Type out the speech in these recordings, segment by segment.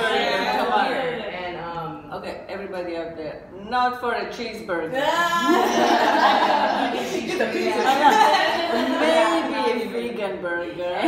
cheeseburger. Come on. And um, Okay, everybody out there, not for a cheeseburger. Maybe a vegan burger.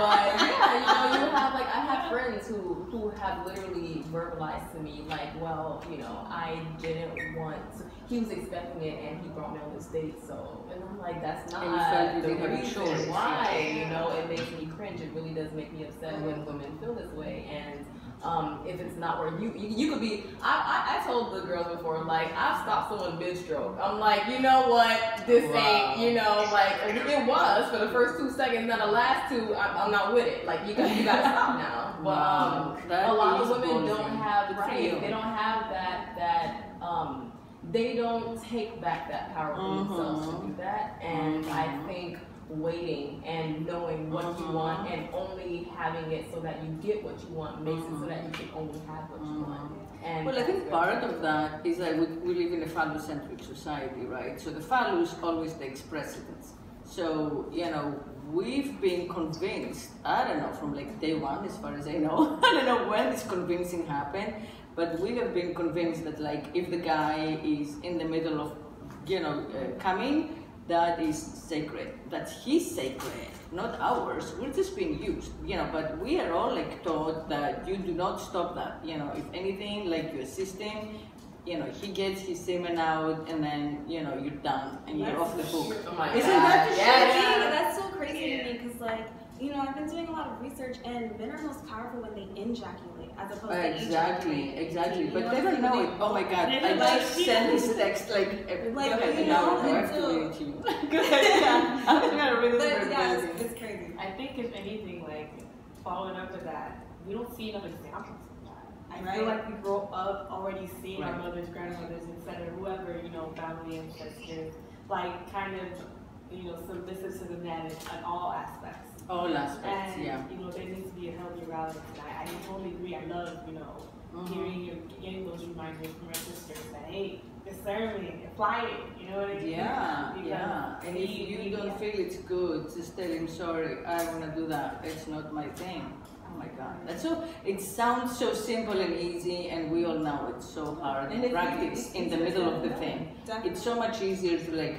But yeah, you know, you have like I have friends who who have literally verbalized to me like, well, you know, I didn't want. To, he was expecting it, and he brought me on this date. So, and I'm like, that's not And you felt you the didn't have a reason choice. why. You know, it makes me cringe. It really does make me upset when women feel this way, and. Um, if it's not where you, you, you could be, I, I, I told the girls before, like, I've stopped someone mid-stroke. I'm like, you know what, this Wow. ain't, you know, like, it was for the first two seconds, now the last two, I'm, I'm not with it. Like, you got, you gotta stop now. But, um, a lot of women don't have right. They don't have that that um they don't take back that power for themselves to Mhm. do that. And I Mhm. think waiting and knowing what you Mhm. want and only having it so that you get what you want makes it so that you can only have what you want. And Well, I think part of that is that we, we live in a phallus-centric society, right? So the phallus always takes precedence. So, you know, we've been convinced, I don't know, from like day one, as far as I know, I don't know when this convincing happened, but we have been convinced that like if the guy is in the middle of, you know, uh, coming, that is sacred. That's his sacred, not ours. We're just being used, you know. But we are all like taught that you do not stop that. You know, if anything, like you assist him. You know, he gets his semen out, and then you know you're done, and you're off the hook. Oh my Isn't God. that the Yes. shit? Yeah, that's so crazy to me because, like, you know, I've been doing a lot of research, and men are most powerful when they ejaculate as opposed to Exactly, ejaculate. exactly. You But know, they don't know they- it. Oh my god, I don't just it. sent this text like, eh, Like, go ahead, you and now know, I have to so- read to you. Go ahead, yeah. I'm gonna read it But for yeah, everybody. it's, it's crazy. I think if anything, like following up to that, we don't see enough examples of that. I Right. feel like we grow up already seeing our mothers, grandmothers, etc., whoever you know, family ancestors, like kind of you know submissive to the men in, in all aspects. All aspects, And yeah. you know, there needs to be a healthy balance. And I, I totally agree. I love you know Mhm. hearing you getting those reminders from your sisters that hey, discernment, apply it. You know what I mean? Yeah, Because yeah. And if we- you we- don't feel it's good, just tell him sorry. I wanna do that. It's not my thing. Oh my God, that's so. It sounds so simple and easy, and we all know it's so hard And in it's practice easy- in the middle of the thing. Definitely. It's so much easier to like,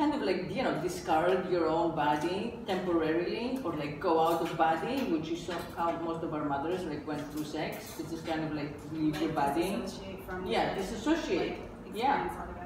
kind of like you know, discard your own body temporarily, or like go out of body, which is so how most of our mothers like went through sex. It's just kind of like leave your body. disassociate from Yeah, the, disassociate. like, Yeah,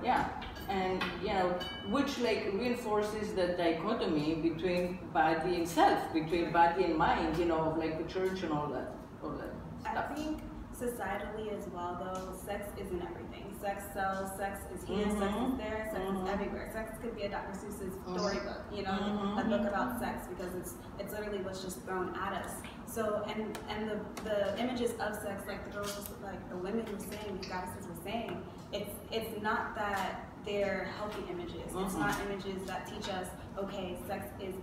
yeah, and you know, which like reinforces the dichotomy between body and self, between body and mind. You know, of like the church and all that, all that stuff. I think societally as well, though, sex isn't everything. Sex sells, sex is here, sex Mhm. is there, sex Mhm. is everywhere. Sex could be a Dr. Seuss's Mhm. storybook, you know, a book about sex because it's it's literally what's just thrown at us. So and and the the images of sex, like the girls, like the women were saying, the goddesses were saying, it's it's not that they're healthy images. It's not images that teach us, okay, sex is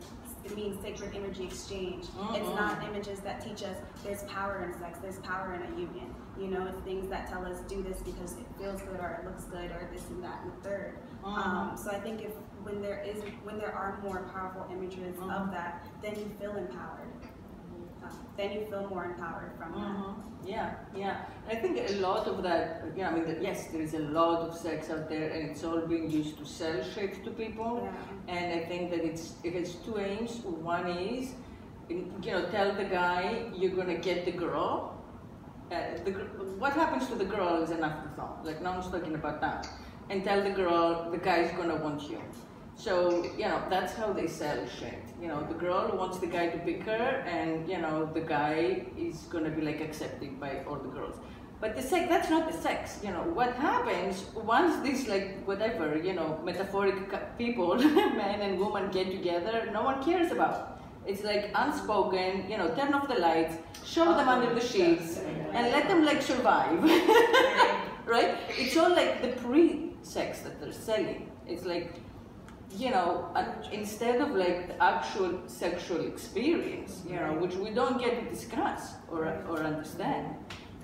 it means sacred energy exchange. It's Mhm. not images that teach us there's power in sex, there's power in a union. You know, it's things that tell us do this because it feels good or it looks good or this and that and the 3rd Mhm. Um, so I think if when there is when there are more powerful images of that, then you feel empowered. Um, then you feel more empowered from that. Mhm. Yeah, yeah. I think a lot of that, yeah, I mean, that, yes, there is a lot of sex out there, and it's all being used to sell shit to people. Yeah. And I think that it's it has two aims. One is, you know, tell the guy you're gonna get the girl. Uh, the, what happens to the girl is an afterthought. Like no one's talking about that. And tell the girl the guy's gonna want you. So you know that's how they sell shit. You know the girl wants the guy to pick her, and you know the guy is gonna be like accepted by all the girls. But the sex, that's not the sex. You know what happens once these like whatever you know metaphoric people, men and women get together. No one cares about. It's like unspoken. You know, turn off the lights, show them under the sheets, and let them like survive. right? It's all like the pre-sex that they're selling. It's like, you know, instead of like the actual sexual experience, you know, which we don't get to discuss or, or understand.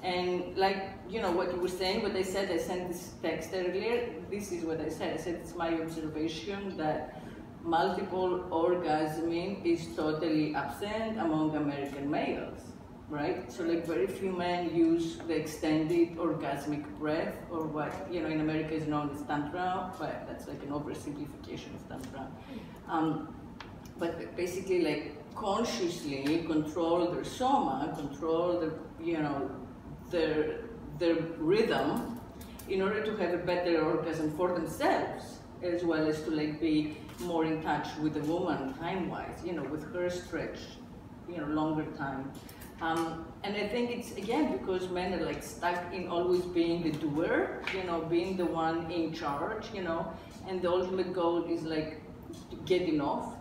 And like, you know, what you were saying, what I said, I sent this text earlier, this is what I said. I said it's my observation that multiple orgasming is totally absent among American males. Right? So like very few men use the extended orgasmic breath or what you know in America is known as tantra, but that's like an oversimplification of tantra. Um, but basically like consciously control their soma, control their you know their their rhythm in order to have a better orgasm for themselves as well as to like be more in touch with the woman time wise, you know, with her stretch, you know, longer time. Um, and I think it's again because men are like stuck in always being the doer, you know, being the one in charge, you know, and the ultimate goal is like getting off,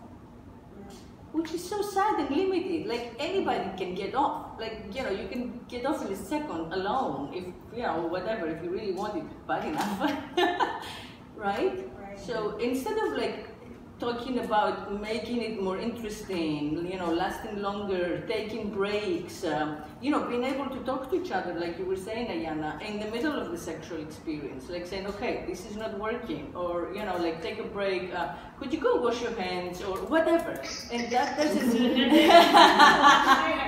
which is so sad and limited. Like anybody can get off. Like you know, you can get off in a second alone if you know whatever if you really want it bad enough, right? Right. So instead of like talking about making it more interesting, you know, lasting longer, taking breaks, um, you know, being able to talk to each other, like you were saying, Iyanna, in the middle of the sexual experience, like saying, okay, this is not working, or, you know, like take a break, uh, could you go wash your hands, or whatever. And that doesn't.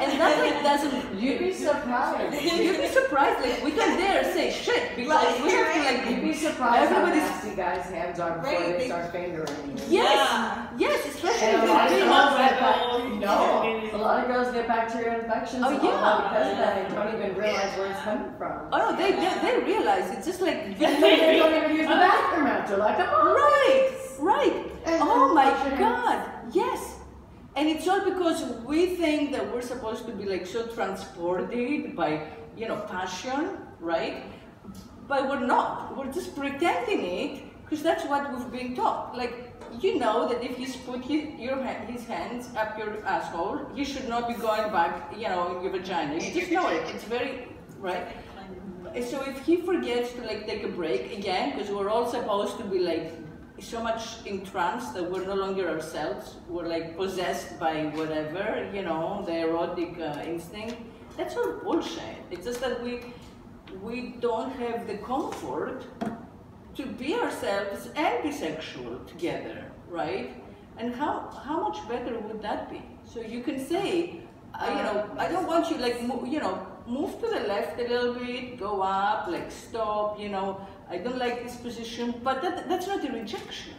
And that like doesn't You'd be surprised. You'd be surprised, like we don't dare say shit because we have to like You'd be surprised how Everybody's- nasty guys' hands are before Right, they they- start fingering you. Yes, yes, especially And a if lot of they're girls get bac- no, a lot of girls get bacterial infections Oh, yeah. because of that and don't even realize where it's coming from. Oh no, they, they, they realize it's just like they don't even use the bathroom after, like, on. right, right. And Oh my God, yes. And it's all because we think that we're supposed to be like so transported by you know passion, right? But we're not. We're just pretending it because that's what we've been taught. Like you know that if he's put his, your his hands up your asshole, he should not be going back, you know, in your vagina. You just know it. It's very right. So if he forgets to like take a break again, because we're all supposed to be like so much entranced that we're no longer ourselves, we're like possessed by whatever, you know, the erotic uh, instinct. That's all bullshit. It's just that we we don't have the comfort to be ourselves and be sexual together, right? And how how much better would that be? So you can say, uh, you know, I don't want you like you know move to the left a little bit, go up, like stop, you know. I don't like this position, but that, that's not a rejection.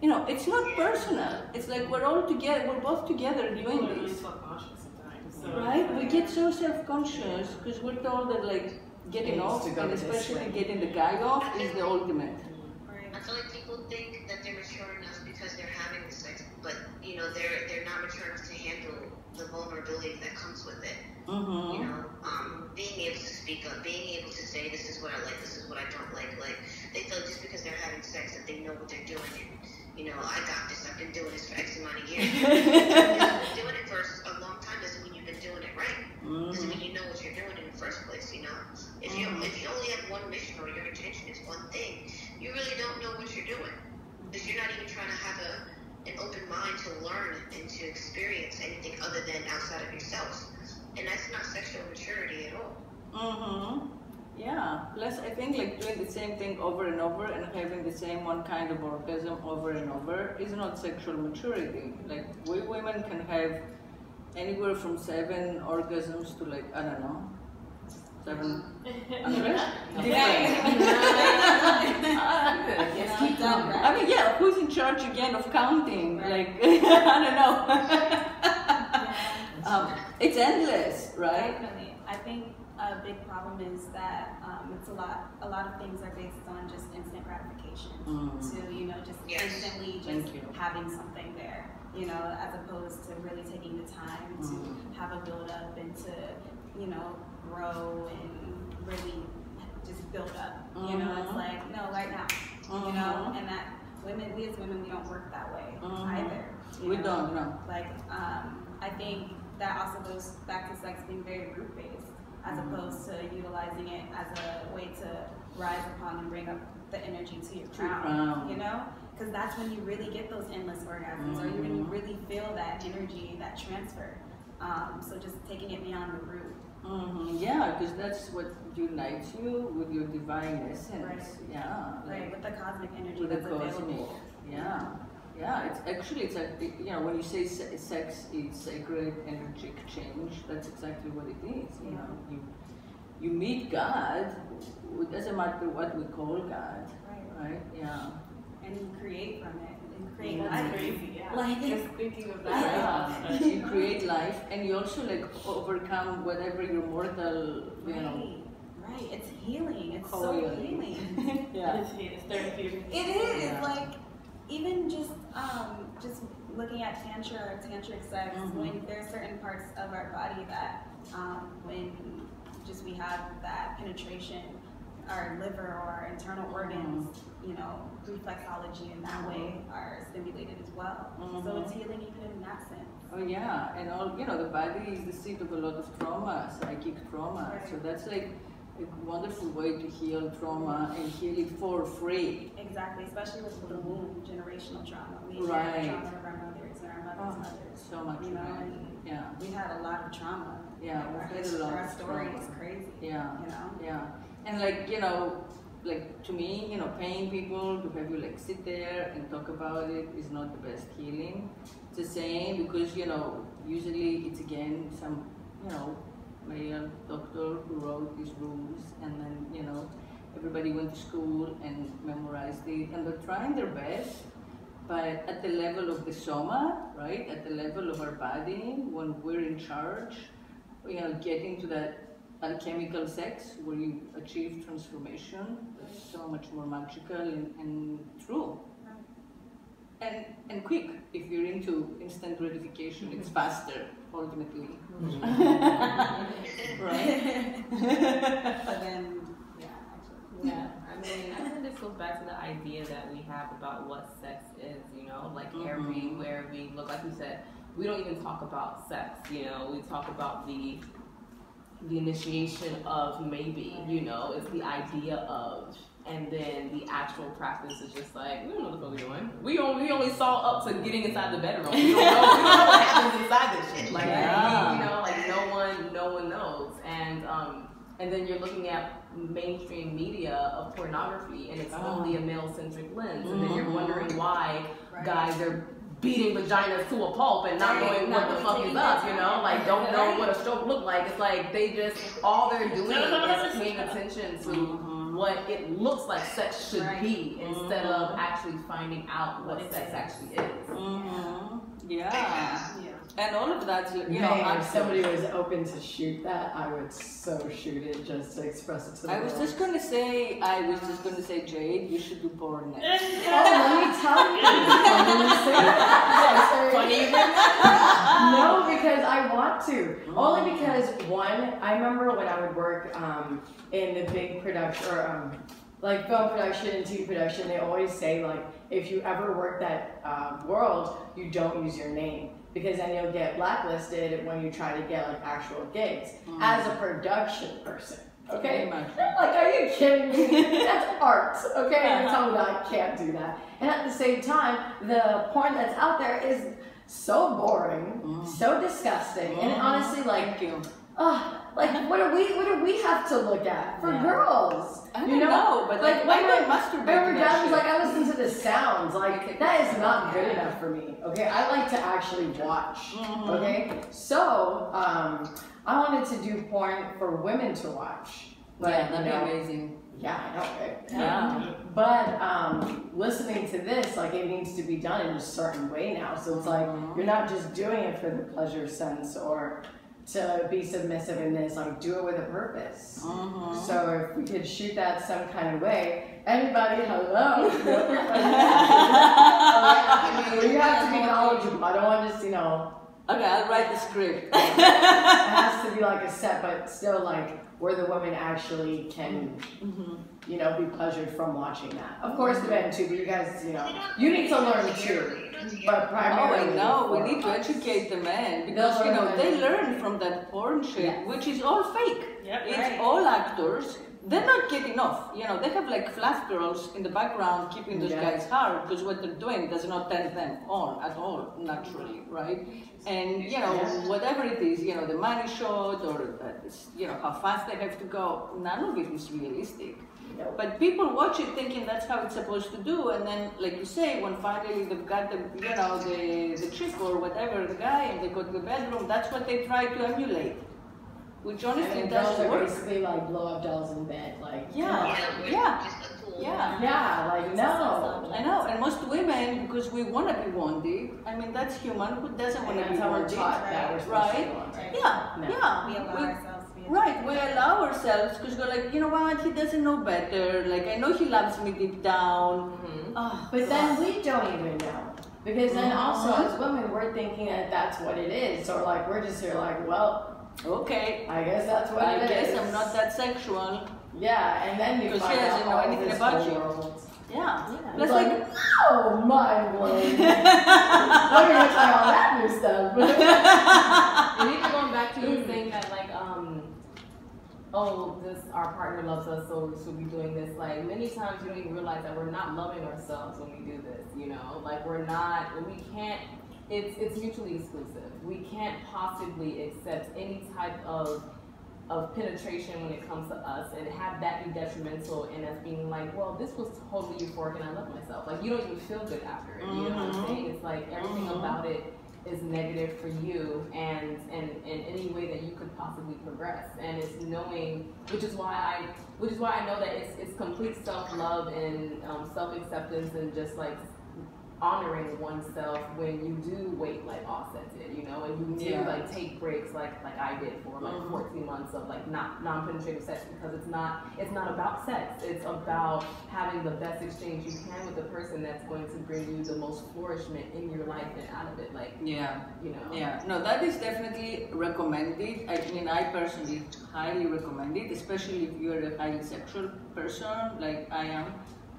You know, it's not personal. It's like we're all together, we're both together doing People really this. So Right? We get so self-conscious because we're told that like getting off and especially way. getting the guy off is the ultimate. I feel like people think that they're mature enough because they're having the sex, but you know they're they're not mature enough to handle the vulnerability that comes with it. You Mm-hmm. know, um, being able to speak up, being able to say this is what I like, this is what I don't like. Like they feel just because they're having sex that they know what they're doing. And, you know, I got this. I've been doing this for X amount of years. Doing it for a long time doesn't mean you've been doing it right. Doesn't mean you know what you're doing in the first place. You know, if you Mhm. if you only have one mission or your intention is one thing, you really don't know what you're doing because you're not even trying to have a an open mind to learn and to experience anything other than outside of yourself. And that's not sexual maturity at all. Mm-hmm. Yeah. Plus, I think like doing the same thing over and over and having the same one kind of orgasm over and over is not sexual maturity. Like we women can have anywhere from seven orgasms to like I don't know, seven hundred. Yes, keep going. I mean, yeah. Who's in charge again of counting? Like I don't know. um, it's endless, right? Definitely. I think a big problem is that um, it's a lot. A lot of things are based on just instant gratification. Mm. To you know, just Yes. instantly just having something there. You know, as opposed to really taking the time to Mm. have a build up and to you know grow and really just build up. You know, it's Mhm. like no, right now. You know, Mhm. and that women, we as women, we don't work that way Mhm. either. We know? don't know. Like, um, I think that also goes back to sex being very root based, as opposed to utilizing it as a way to rise upon and bring up the energy to your crown. crown. You know, because that's when you really get those endless orgasms, or you when you Mhm. really feel that energy, that transfer. Um, so just taking it beyond the root. hmm Yeah, because that's what unites you with your divine essence. Right. Yeah. Right, Like with the cosmic energy with the cosmic. available. Yeah. Yeah, it's actually it's like you know when you say se- sex is sacred energy exchange, that's exactly what it is. You know, mm-hmm. you you meet God. It doesn't matter what we call God, Right. right? Yeah. And you create from it and create That's life. crazy, yeah. Like- Just thinking of Yeah. that. you create life, and you also like overcome whatever your mortal, you know. Right. Right. It's healing. It's so coil. healing. Yeah. It's, it's therapeutic. It is Yeah. like even just um, just looking at tantra or tantric sex Mhm. when there are certain parts of our body that um, when just we have that penetration, our liver or our internal organs, you know, reflexology in that way are stimulated as well. So Mhm. it's healing even in that sense. Oh yeah, and all you know, the body is the seat of a lot of trauma, psychic trauma. So that's like a wonderful way to heal trauma and heal it for free. Exactly, especially with the womb, generational trauma. We Right. trauma of our mothers and our mothers' Oh, mothers. so much You know, right. Yeah, we had a lot of trauma. Yeah, Like, we've our, had a history- our story trauma. is crazy. yeah, You know. yeah. And like you know, like to me, you know, paying people to have you like sit there and talk about it is not the best healing. It's the same because you know, usually it's again some you know male doctor who wrote these rules, and then you know everybody went to school and memorized it, and they're trying their best. But at the level of the soma, right, at the level of our body, when we're in charge, you know, getting to that alchemical sex where you achieve transformation, it's so much more magical and, and true. And, and quick, if you're into instant gratification, it's faster, ultimately. right? But then, yeah, actually. Yeah, I mean, I think this goes back to the idea that we have about what sex is, you know, like Mhm. everywhere we look, like you said, we don't even talk about sex, you know, we talk about the the initiation of maybe, you know, it's the idea of, and then the actual practice is just like, we don't know what the fuck we're doing. We only, we only saw up to getting inside the bedroom. We don't know, we don't know what happens inside this shit. Like, Yeah. you know, like no one, no one knows. And, um, and then you're looking at mainstream media of pornography and it's Oh. only a male-centric lens. And then you're Mhm. wondering why Right. guys are beating vaginas to a pulp and not Right, knowing not what the fuck is up, you know? Like don't know what a stroke look like. It's like they just all they're doing is paying attention to Mhm. What it looks like sex should Right. be instead of Mhm. actually finding out what What sex is. actually is. Mhm. Yeah. Yeah. And all of that, you know, Man, if somebody was open to shoot that, I would so shoot it just to express it to the I was just gonna say, I was just gonna say, Jade, you should do porn next. Oh, let me tell you. I'm gonna say that. Funny. no, because I want to. Only because one, I remember when I would work um, in the big production or um, like film production and TV production, they always say like if you ever work that uh, world, you don't use your name because then you'll get blacklisted when you try to get like actual gigs as a production person. Okay. Like, are you kidding me? That's art, okay? You're telling me that I can't do that. And at the same time, the porn that's out there is so boring, Mm. so disgusting, and Mm. honestly, like, Thank you. uh, like what do we what do we have to look at for Yeah. girls? I you don't know? know, but like, when I my- to Remember, dad was like, I listen to the sounds. Like that is not good enough for me. Okay, I like to actually watch. Mhm. Okay, so um, I wanted to do porn for women to watch. But, yeah, that'd you know, be amazing. yeah, I know, right? Yeah. But um, listening to this, like it needs to be done in a certain way now. So it's like Mhm. you're not just doing it for the pleasure sense or to be submissive in this. Like do it with a purpose. Mhm. So if we could shoot that some kind of way, anybody, hello. well, you have to be knowledgeable. I don't want to just you know. Okay, I'll write the script. It has to be like a set, but still like where the women actually can Mhm. you know, be pleasured from watching that. Of course, the men too, but you guys, you know, you need to learn too. But Oh, primarily, I know. We need to educate the men because you know learn. they learn from that porn shit, Yes. which is all fake. Yep, It's right. all actors they're not getting off. You know, they have like flat girls in the background keeping those Yeah. guys hard because what they're doing does not turn them on at all naturally, right? And you know, Yeah. whatever it is, you know, the money shot or uh, you know how fast they have to go, none of it is realistic. Nope. But people watch it thinking that's how it's supposed to do, and then, like you say, when finally they've got the, you know, the, the chick or whatever, the guy, and they go to the bedroom, that's what they try to emulate. Which honestly And girls doesn't are work. basically like blow up dolls in bed, like Yeah. Yeah, Yeah. just a tool. Yeah. yeah, like no. I know, and most women, because we want to be wanted, I mean, that's human, who doesn't want to be that's how wanted? taught that we're supposed to Right. Yeah, No. yeah. We allow We- ourselves to be. Right, we allow ourselves because we're like, you know what, he doesn't know better. Like, I know he loves me deep down. Mhm. Oh, But then we don't even know. Because then also Mhm. as women, we're thinking that that's what it is. Or like, we're just here like, well, okay, I guess that's what I it is. guess I'm not that sexual. Yeah, and then you Because find she doesn't out know all anything this about whole you. world. Yeah. Yeah. It's That's like, like, oh, mind blowing. Let me go try all that new stuff. And even going back to you saying that, like, um, oh, this our partner loves us, so we should be doing this. Like, many times you don't even realize that we're not loving ourselves when we do this. You know, like we're not, we can't. It's it's mutually exclusive. We can't possibly accept any type of of penetration when it comes to us and have that be detrimental and us being like, well, this was totally euphoric and I love myself. Like you don't even feel good after it. You know what. I'm saying? It's like everything Mhm. about it is negative for you and and in any way that you could possibly progress. And it's knowing which is why I which is why I know that it's it's complete self love and um, self acceptance and just like honoring oneself when you do wait like offset did, you know, and you do Yeah. like take breaks like like I did for like Mhm. 14 months of like not non-penetrative sex because it's not it's not about sex. It's about having the best exchange you can with the person that's going to bring you the most flourishment in your life and out of it. Like, yeah. you know. Yeah, no, that is definitely recommended. I mean, I personally highly recommend it, especially if you're a highly sexual person like I am.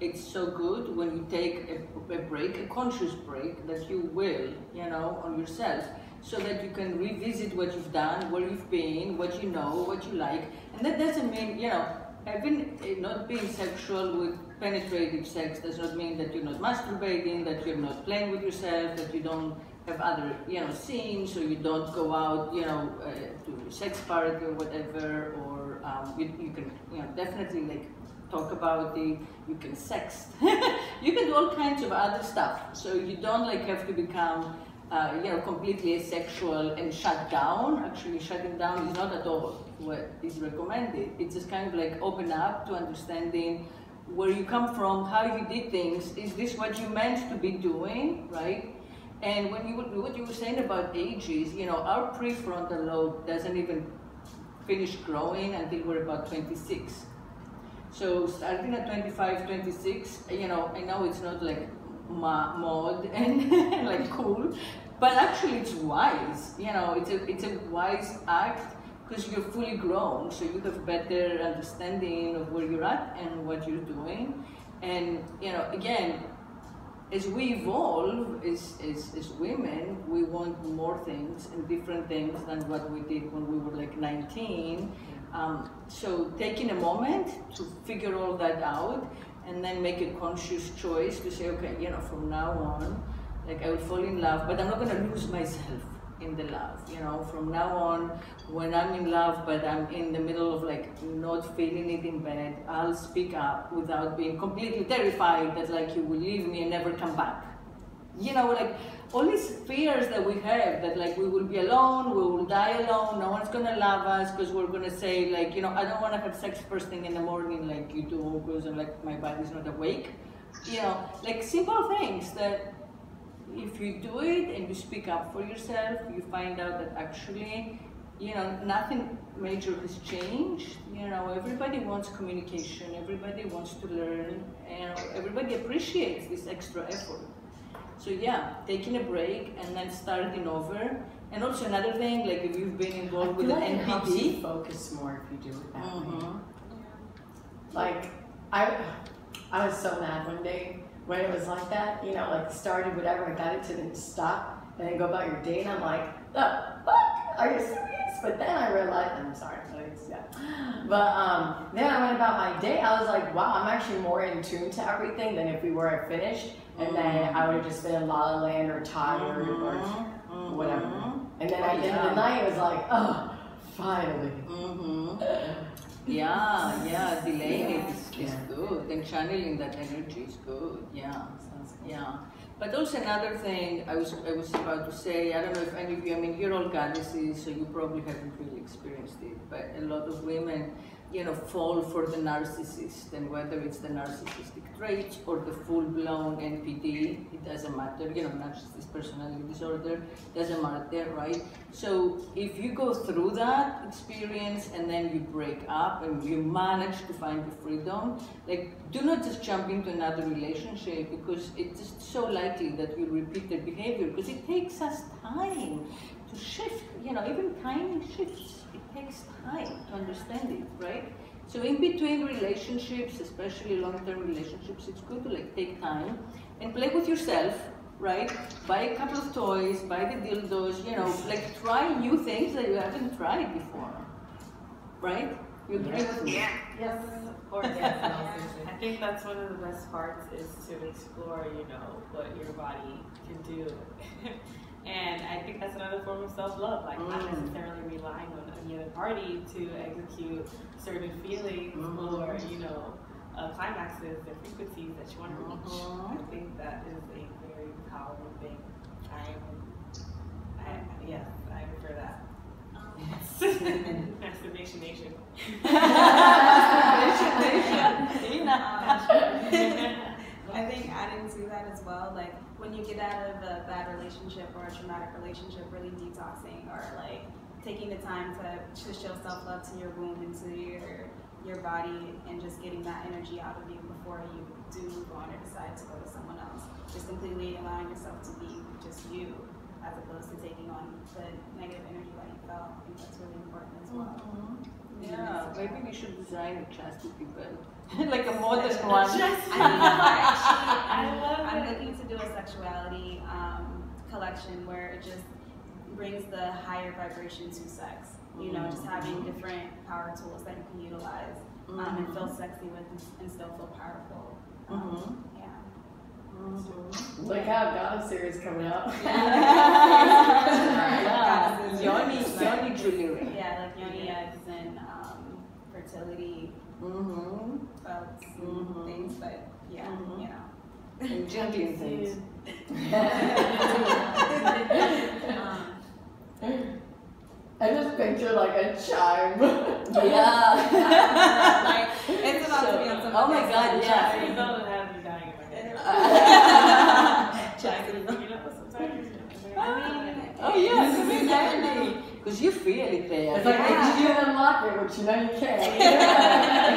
It's so good when you take a, a break, a conscious break that you will, you know, on yourself, so that you can revisit what you've done, where you've been, what you know, what you like. And that doesn't mean, you know, having eh, not being sexual with penetrative sex does not mean that you're not masturbating, that you're not playing with yourself, that you don't have other, you know, scenes, or you don't go out, you know, uh, to sex party or whatever, or um, you, you can, you know, definitely like talk about it. You can sext. you can do all kinds of other stuff. So you don't like have to become, uh, you know, completely asexual and shut down. Actually, shutting down is not at all what is recommended. It's just kind of like open up to understanding where you come from, how you did things. Is this what you meant to be doing, right? And when you what you were saying about ages, you know, our prefrontal lobe doesn't even finish growing until we're about 26. So starting at 25, 26, you know, I know it's not like ma- mod and like cool, but actually it's wise. You know, it's a it's a wise act because you're fully grown, so you have better understanding of where you're at and what you're doing. And you know, again, as we evolve as, as, as women, we want more things and different things than what we did when we were like 19. Um, so taking a moment to figure all that out and then make a conscious choice to say, okay, you know, from now on, like I will fall in love, but I'm not going to lose myself in the love. You know, from now on, when I'm in love, but I'm in the middle of like not feeling it in bed, I'll speak up without being completely terrified that like you will leave me and never come back. You know, like all these fears that we have that like we will be alone, we will die alone, no one's gonna love us because we're gonna say like, you know, I don't want to have sex first thing in the morning like you do because I'm like my body's not awake. You know, like simple things that if you do it and you speak up for yourself, you find out that actually, you know, nothing major has changed. You know, everybody wants communication, everybody wants to learn, and everybody appreciates this extra effort. So yeah, taking a break and then starting over. And also another thing, like if you've been involved with like an it helps you NPD. focus more if you do it that way. Mhm. Like, I, I was so mad one day when it was like that. You know, like started whatever, I got it to then stop, and then go about your day, and I'm like, the fuck? Are you serious? But then I realized, I'm sorry. But um, then I went about my day. I was like, wow, I'm actually more in tune to everything than if we were at finished. And then I would have just been in La La Land or tired or Mhm, whatever. mhm. And then at the end of the night, it was like, oh, finally. Mm-hmm. Yeah, yeah, delaying it is, is Yeah. good and channeling that energy is good. Yeah, yeah. But also another thing I was I was about to say, I don't know if any of you, I mean, you're all goddesses, so you probably haven't really experienced it, but a lot of women, you know, fall for the narcissist, and whether it's the narcissistic traits or the full-blown NPD, it doesn't matter, you know, narcissist personality disorder, doesn't matter, right? So if you go through that experience and then you break up and you manage to find the freedom, like do not just jump into another relationship because it's just so likely that you'll repeat the behavior because it takes us time to shift, you know, even tiny shifts, it takes time to understand it, right? So in between relationships, especially long-term relationships, it's good to like take time and play with yourself, right? Buy a couple of toys, buy the dildos, you know, like try new things that you haven't tried before, right? You agree with me? Yeah. Yes. Or yes, no, seriously. I think that's one of the best parts is to explore, you know, what your body can do. and I think that's another form of self-love, like not Mm. necessarily relying on any other party to execute certain feelings Mhm. or, you know, uh, climaxes or frequencies that you want to reach. Mhm. I think that is a very powerful thing. I, I yes, I prefer that. Masturbation nation. I think adding to that as well, like when you get out of a bad relationship or a traumatic relationship, really detoxing or like taking the time to, to show self love to your womb and to your your body and just getting that energy out of you before you do move on or decide to go to someone else. Just completely allowing yourself to be just you as opposed to taking on the negative energy that you felt. I think that's really important as well. Mm-hmm. Yeah, maybe we should design a class chastity belt, like a modern one. I mean, I actually, I love I'm it. looking to do a sexuality um, collection where it just brings the higher vibration to sex. You know, just having different power tools that you can utilize um, and feel sexy with and, and still feel powerful. Um, yeah. Look out, Goddess series coming up. Yeah, yoni, yoni jewelry. Yeah, like yoni eggs and um, fertility Mm-hmm. belts and Mhm. things, but yeah, Mhm. you know. And juggling things. Um, I just picture like a chime. Yeah. like, it's about to be on some oh my god, I yeah. know that have you dying in my head. Chastity. You know, sometimes. I mean, Oh yeah, it's very handy. Because you feel it there. It's like Yeah. you can unlock it, which you know you can't.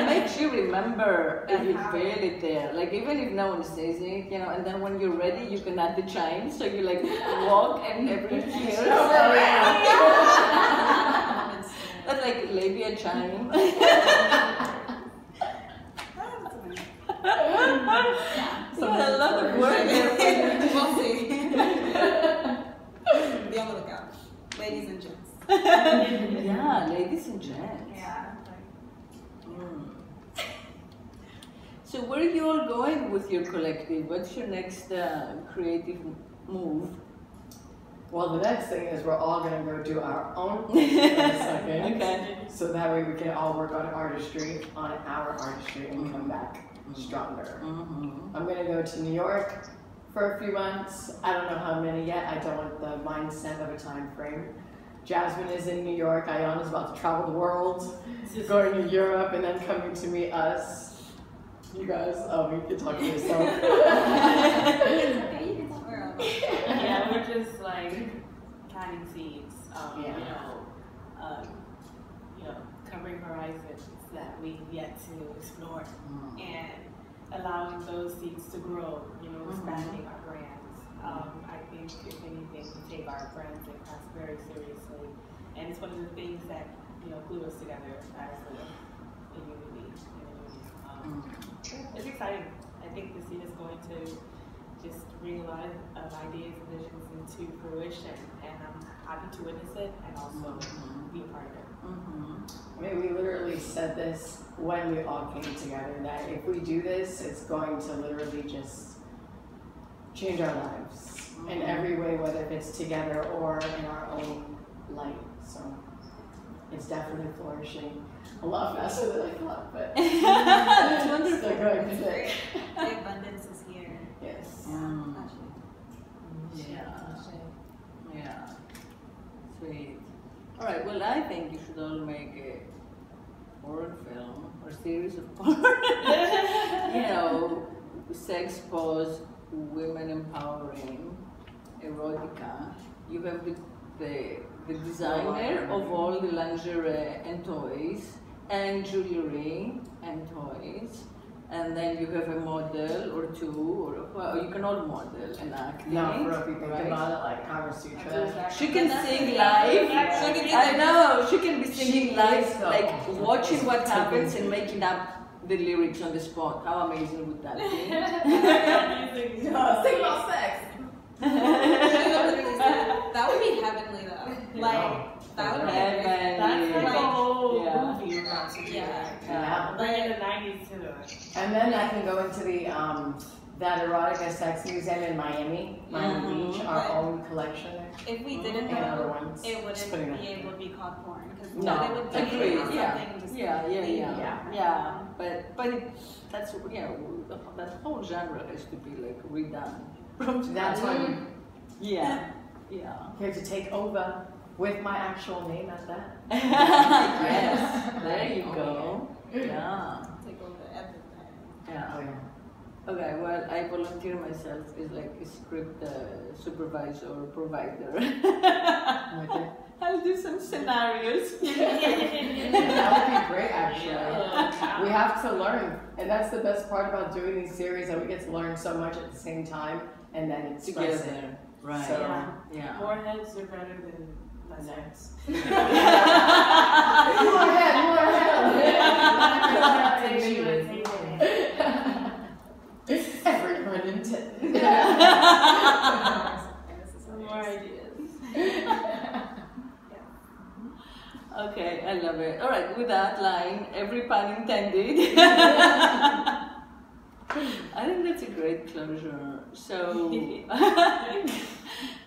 it makes you remember if you uh-huh. feel it there. Like even if no one says it, you know, and then when you're ready, you can add the chime. So you like walk and everyone hears. That's like labia chime. yeah, a lot of work there. we'll see. Be on the lookout. Ladies and gents. yeah, ladies and gents. Yeah. Mm. So where are you all going with your collective? What's your next uh, creative move? Well, the next thing is we're all gonna go do our own thing for a second. Okay. So that way we can all work on artistry, on our artistry, and come back stronger. Mm-hmm. I'm gonna go to New York for a few months. I don't know how many yet. I don't want the mindset of a time frame. Jasmine is in New York. Iyanna's about to travel the world, going to Europe, and then coming to meet us. You guys, oh, you can talk to yourself. Okay, you can talk about it. yeah, we're just like planting seeds. Um, Yeah. You know, um, you know, covering horizons that we've yet to explore, and allowing those seeds to grow. You know, expanding our brands. Um, I think if anything, we take our and crafts very seriously, and it's one of the things that you know glue us together as a, a unity. A. Um, it's exciting. I think the seed is going to just realize of ideas and visions into fruition. And I'm happy to witness it and also be a part of it. Mhm. I mean, we literally said this when we all came together that if we do this, it's going to literally just change our lives in every way, whether it's together or in our own light. So it's definitely flourishing. A lot faster than I thought, but It's wonderful. still going today. The abundance is here. Yes. Actually. Yeah. Yeah. Sweet. All right. Well, I think you should all make a horror film or series of horror. you know, sex pose, women empowering, erotica. You have the the, the designer of all the lingerie and toys and jewelry and toys. And then you have a model or two, or well, you can all model and act. in Now, for if you think right? about it, like Kama Sutra. She can sing live. She can I know. She can be singing She live, is like watching what happens and it. making up the lyrics on the spot. How amazing would that be? Sing about sex. She would literally say- that would be heavenly though. Like that would be Heavenly. amazing. That's like a Like, whole yeah. movie about to do. Yeah. Yeah. Bringing the 90s too. And then I can go into the um, that erotica sex museum in Miami, Miami Mhm. Beach, our own collection If we didn't and other know, ones. it wouldn't be able to be called porn because No, then it would be agreed, something yeah. just Yeah, yeah, yeah, Yeah. Yeah. But but it, that's you know that whole genre has to be like redone from That's why scratch. Yeah, yeah. here to take over with my actual name at that. yes, there you go. Yeah, take over everything. yeah. Oh yeah. Okay, well, I volunteer myself as like a script uh, supervisor or provider. Okay. I'll do some scenarios. that would be great, actually. We have to learn, and that's the best part about doing these series that we get to learn so much at the same time, and then express it. Together, right? So- Yeah. yeah. More heads are better than less heads. More ahead, more ahead. Every pun intended. More ideas. Okay, I love it. All right, with that line, every pun intended. I think that's a great closure. So,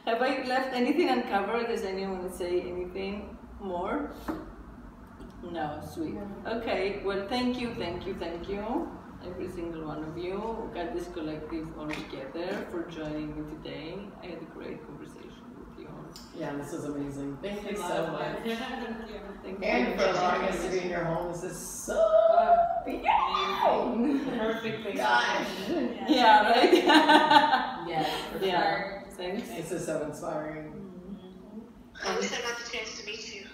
have I left anything uncovered? Does anyone want to say anything more? No, sweet. Okay, well, thank you, thank you, thank you, every single one of you, got this collective all together for joining me today. I had a great conversation with you all. Yeah, this is amazing. Thank you so much. Thank you. Thank you. And for allowing us to be in your home. This is so beautiful. Perfect thing. Gosh. Yeah, right? Yes, for sure. yeah, thanks. This is so inspiring. I wish I got the chance to meet you.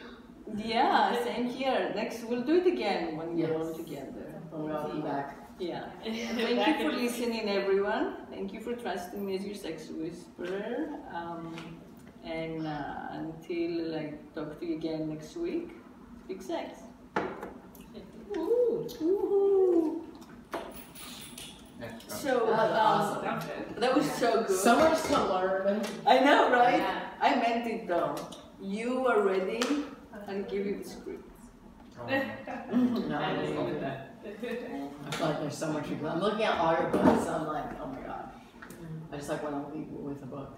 Yeah, same here. Next, we'll do it again when we're all together. And we all come back. Yeah. Thank you for listening, everyone. Thank you for trusting me as your sex whisperer. Um, and uh, until I talk to you again next week, speak sex. Woo. Woohoo! So, That was um, awesome. that was so good. So much to learn. I know, right? Yeah. I meant it though. You are ready. I'll give you the script. No, I believe it. I feel like there's so much. I'm looking at all your books. I'm like, oh my god. I just like want to leave with a book.